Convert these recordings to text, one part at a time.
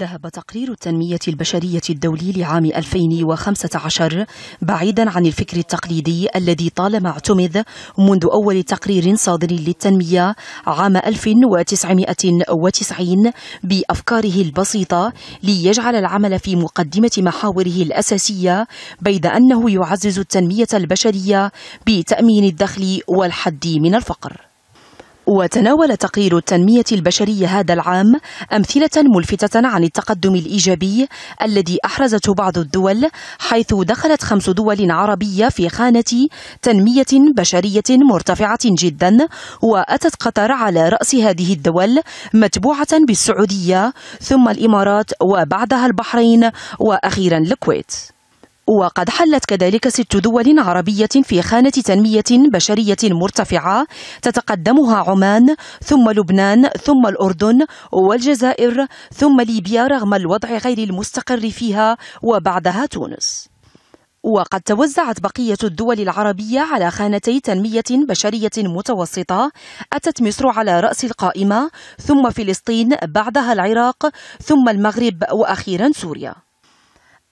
ذهب تقرير التنمية البشرية الدولي لعام 2015 بعيدا عن الفكر التقليدي الذي طالما اعتمد منذ أول تقرير صادر للتنمية عام 1990 بأفكاره البسيطة ليجعل العمل في مقدمة محاوره الأساسية بيد أنه يعزز التنمية البشرية بتأمين الدخل والحد من الفقر. وتناول تقرير التنمية البشرية هذا العام أمثلة ملفتة عن التقدم الإيجابي الذي أحرزته بعض الدول حيث دخلت خمس دول عربية في خانة تنمية بشرية مرتفعة جدا وأتت قطر على رأس هذه الدول متبوعة بالسعودية ثم الإمارات وبعدها البحرين وأخيرا الكويت. وقد حلت كذلك ست دول عربية في خانة تنمية بشرية مرتفعة تتقدمها عمان ثم لبنان ثم الأردن والجزائر ثم ليبيا رغم الوضع غير المستقر فيها وبعدها تونس. وقد توزعت بقية الدول العربية على خانتي تنمية بشرية متوسطة أتت مصر على رأس القائمة ثم فلسطين بعدها العراق ثم المغرب وأخيرا سوريا.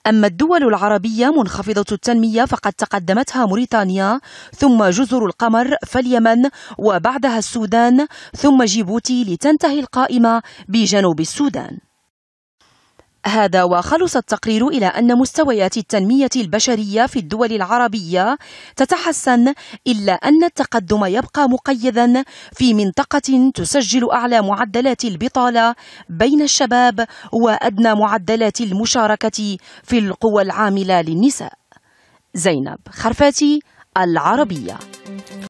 أما الدول العربية منخفضة التنمية فقد تقدمتها موريتانيا ثم جزر القمر فاليمن وبعدها السودان ثم جيبوتي لتنتهي القائمة بجنوب السودان. هذا وخلص التقرير إلى أن مستويات التنمية البشرية في الدول العربية تتحسن إلا أن التقدم يبقى مقيدا في منطقة تسجل أعلى معدلات البطالة بين الشباب وأدنى معدلات المشاركة في القوى العاملة للنساء. زينب خرفاتي العربية.